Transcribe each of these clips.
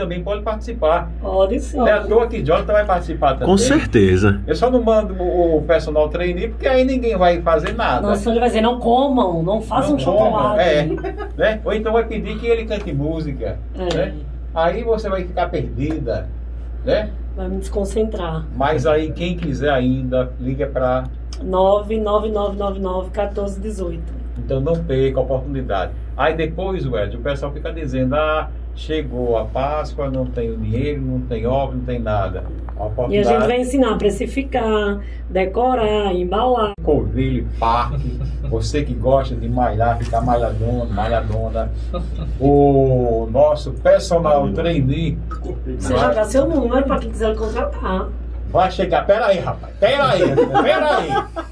também pode participar. Pode sim. Não é à toa que Jonathan vai participar também. Com certeza. Eu só não mando o o personal trainee, porque aí ninguém vai fazer nada. Nossa, ele vai dizer, não comam, não façam Não chocolate. É, né? Ou então vai pedir que ele cante música. É, Né? Aí você vai ficar perdida. Né? Vai me desconcentrar. Mas aí quem quiser ainda, liga para 99999 1418. Então não perca a oportunidade. Aí depois, Ed, o pessoal fica dizendo, ah, chegou a Páscoa, não tenho dinheiro, não tem obra, não tem nada. A E a gente vai ensinar a precificar, decorar, embalar. Covilho, Parque, você que gosta de malhar, ficar malhadona, malhadona, o nosso personal trainee Você já dá seu número para quem quiser contratar. Vai chegar, peraí rapaz, peraí, peraí,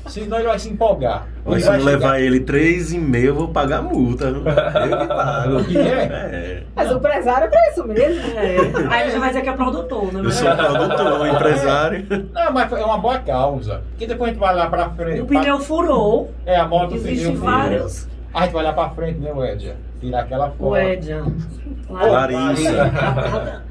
senão ele vai se empolgar. Mas se não chegar- levar ele três e meio, eu vou pagar a multa. Eu que pago. É? É. Mas o empresário é pra isso mesmo. É. Aí ele já vai dizer que é produtor, né? Eu sou produtor, empresário. Não, mas é uma boa causa. Que depois a gente vai lá pra frente. O pneu furou. É, a moto Existem pneu vários. A gente vai lá pra frente, né, Edja? Tirar aquela foto. O Edja. Larissa.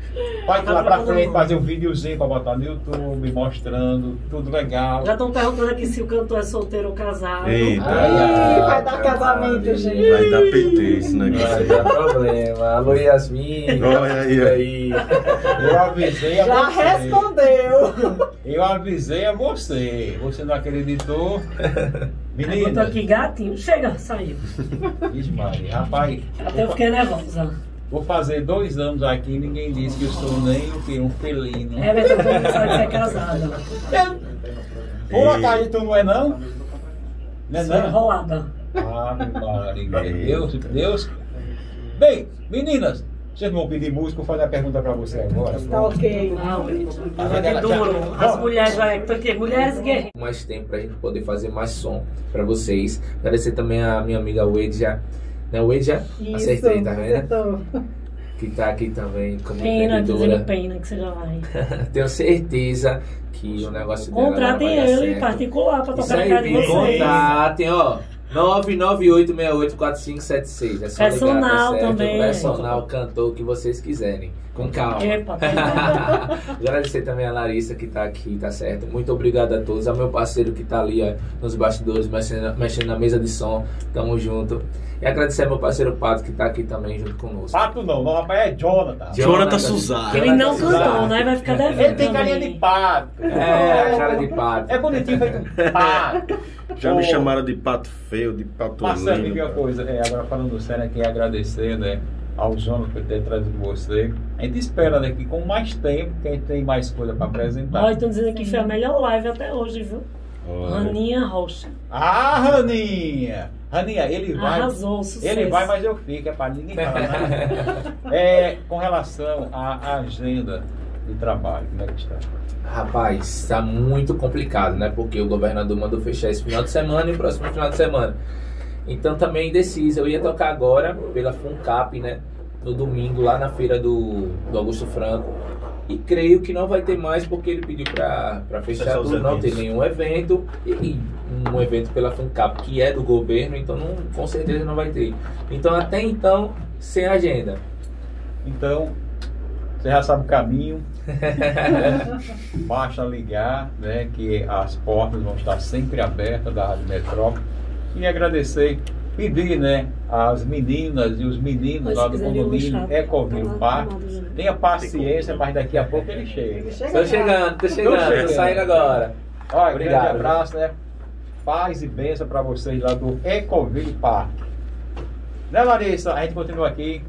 Vai lá pra frente fazer um videozinho pra botar no YouTube, mostrando, tudo legal. Já estão perguntando aqui se o cantor é solteiro ou casado. Eita. Vai dar casamento, gente. Vai dar PT esse negócio Vai aí. dar problema. Alô, Yasmin. Olha aí. Eu avisei a Já você. respondeu. Eu avisei a você. Você não acreditou? Aí botou Menina, aqui gatinho. Chega, saiu. diz Mari, Até eu fiquei nervosa. vou fazer dois anos aqui e ninguém disse que eu sou nem o que? Um felino. É, sabe que você é casada. Por acaso tu não é não? Não é Sou não? enrolada. Ave Maria, Deus, Deus. Bem, meninas, vocês não vão pedir música, vou fazer a pergunta pra você agora. Tá ok. Não, Tá já que duro. As mulheres vai. Porque mulheres guerreiras. mais tempo pra gente poder fazer mais som pra vocês. Agradecer também a minha amiga Wedja. Né, Wedja? Isso, Acertei, tá vendo? acertou. Que tá aqui também como Pena, dizendo empreendedora. pena que você já vai. Tenho certeza que o negócio dela Contratem vai dar ele em particular pra Isso tocar na aí, cara de vocês. contatem, ó. 998684576. É só Personal ligar, tá também. Personal, cantor, o que vocês quiserem. Com calma. Epa, Agradecer também a Larissa que tá aqui, tá certo? Muito obrigado a todos. Ao meu parceiro que tá ali ó, nos bastidores, mexendo, mexendo na mesa de som. Tamo junto. E agradecer ao meu parceiro Pato que tá aqui também junto conosco. Pato não, não, rapaz, é Jonathan. Jonathan Suzano. Ele não cantou, né? Vai ficar devendo. Ele tem carinha de pato. É, a cara de Pato. É bonitinho feito pato. Já me chamaram de pato feio, de pato Marcelo, me lindo. diga uma coisa, é, agora falando sério aqui, agradecer, né, ao Jonas por ter trazido você. A gente espera, né, que com mais tempo, que a gente tem mais coisa para apresentar. Ó, estão dizendo que foi a melhor live até hoje, viu? Olha. Aninha Rocha. Ah, Raninha! Raninha, ele vai. Arrasou, sucesso. Ele vai, mas eu fico, é para ninguém falar nada. É, com relação à agenda de trabalho, como é que está? Rapaz, tá muito complicado, né? Porque o governador mandou fechar esse final de semana e o próximo final de semana. Então também indeciso. Eu ia tocar agora pela FUNCAP, né? No domingo, lá na feira do, do Augusto Franco. E creio que não vai ter mais porque ele pediu pra, pra fechar tudo, não tem nenhum evento. E um evento pela FUNCAP que é do governo, então não, com certeza não vai ter. Então até então, sem agenda. Então, você já sabe o caminho. Basta ligar, né, que as portas vão estar sempre abertas da Rádio Metrópole. E agradecer, pedir, né, às meninas e os meninos lá do condomínio luxar, Ecoville tá Parque. tá gente. Tenha paciência, mas daqui a pouco ele chega. Já. chegando, tô chegando, tô chegando. saindo agora. Olha, Obrigado, grande abraço, né? Paz e bênção para vocês lá do Ecoville Parque. Né, Larissa? A gente continua aqui.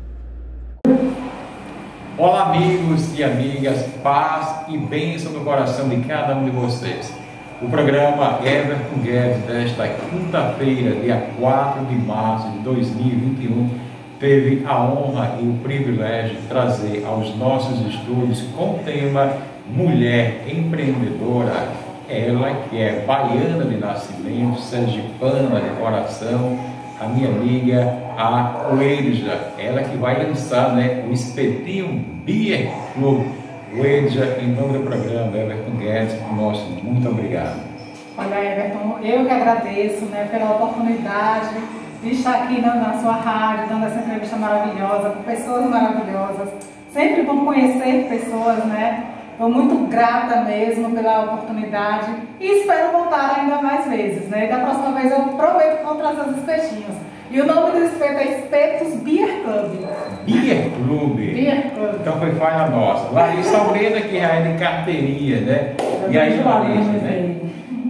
Olá, amigos e amigas, paz e bênção no coração de cada um de vocês. O programa Everton Guedes desta quinta-feira, dia 4 de março de 2021, teve a honra e o privilégio de trazer aos nossos estúdios com o tema Mulher Empreendedora. Ela que é baiana de nascimento, sergipana de coração, a minha amiga, a Coelja, ela que vai lançar né, o espetinho Beer Club. Coelja, em nome do programa Everton Guedes, nosso muito obrigado. Olha, Everton, eu que agradeço né, pela oportunidade de estar aqui na, na sua rádio, dando essa entrevista maravilhosa, com pessoas maravilhosas. Sempre bom conhecer pessoas, né? Estou muito grata mesmo pela oportunidade e espero voltar ainda mais vezes, né? E da próxima vez eu prometo que vou trazer os espetinhos. E o nome do espeto é Espetos Beer Club. Beer Club. Beer Club. Então foi falha nossa. Larissa Almeida, que é de carteiria, né? E aí, Larissa, né?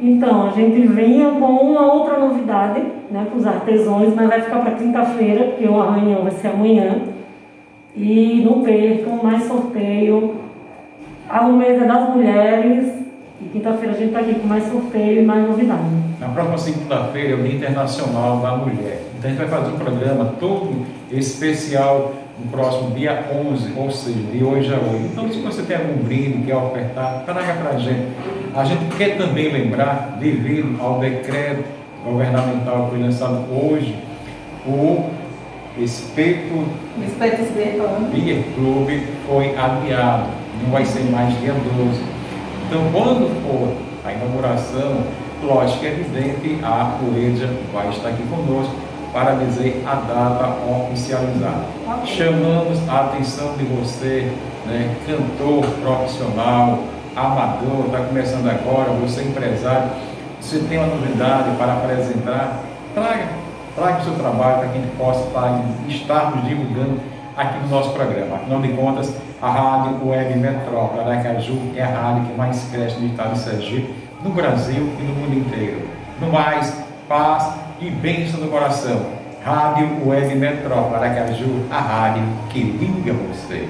Então, a gente vinha com uma outra novidade, né, com os artesãos, mas vai ficar para quinta-feira, porque o arranhão vai ser amanhã. E não percam mais sorteio. A mesa das mulheres. E quinta-feira a gente está aqui com mais sorteio e mais novidade. Na próxima segunda-feira é o Dia Internacional da Mulher. Então a gente vai fazer um programa todo especial no próximo dia 11, ou seja, de hoje a hoje. Então, se você tem algum brinde, quer ofertar, traga para a gente. A gente quer também lembrar, devido ao decreto governamental que foi lançado hoje, o Espeto Espetos Beer Club. Beer Club foi adiado, não vai ser mais dia 12. Então, quando for a inauguração, lógico, é evidente, a Coelha vai estar aqui conosco para dizer a data oficializada. Chamamos a atenção de você, né, cantor profissional, amador, está começando agora, você empresário, você tem uma novidade para apresentar, traga, traga o seu trabalho para que a gente possa estar, estarmos divulgando aqui no nosso programa. Afinal de contas, a Rádio Web Metrópole Aracaju é a rádio que mais cresce no estado de Sergipe, no Brasil e no mundo inteiro. No mais, paz e bênção no coração. Rádio Web Metrópole Aracaju, a rádio que liga você.